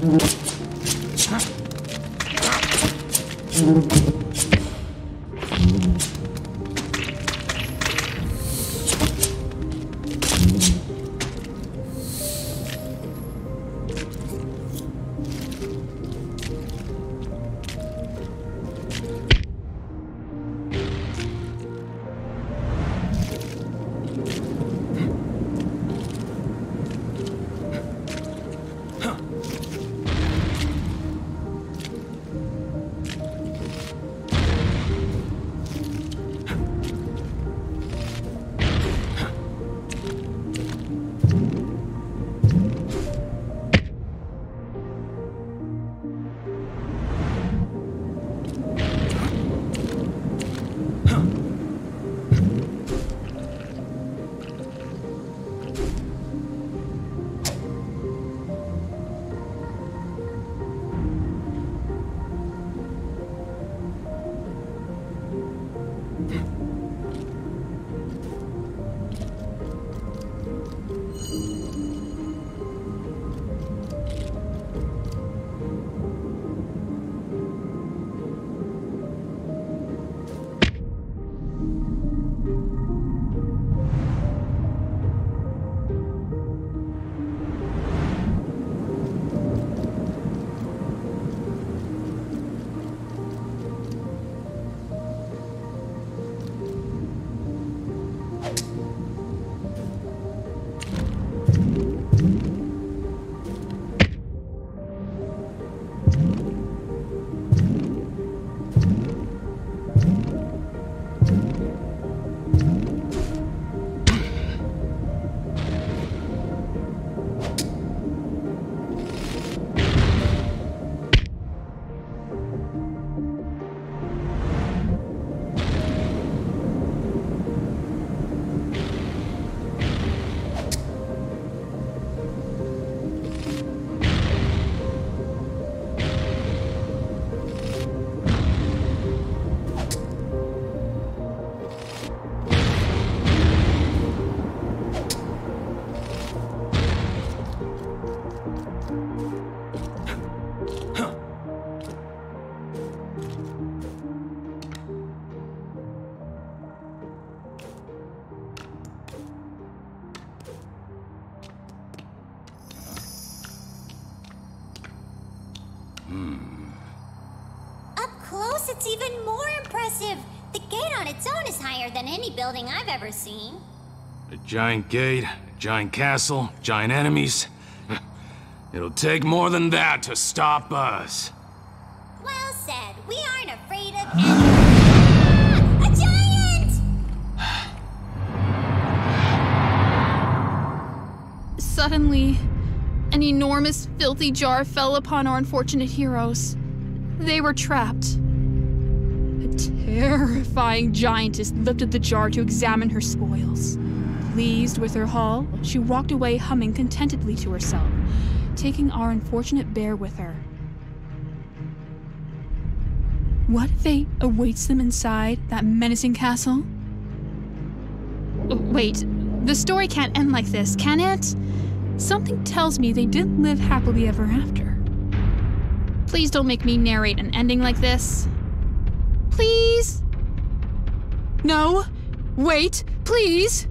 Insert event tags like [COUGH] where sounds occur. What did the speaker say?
Thank you. Close, it's even more impressive. The gate on its own is higher than any building I've ever seen. A giant gate, a giant castle, giant enemies. [LAUGHS] It'll take more than that to stop us. Well said. We aren't afraid of anything. [GASPS] A giant! [SIGHS] Suddenly, an enormous, filthy jar fell upon our unfortunate heroes. They were trapped. Terrifying giantess lifted the jar to examine her spoils. Pleased with her haul, she walked away humming contentedly to herself, taking our unfortunate bear with her. What fate awaits them inside that menacing castle? Wait, the story can't end like this, can it? Something tells me they didn't live happily ever after. Please don't make me narrate an ending like this. Please? No? Wait, please?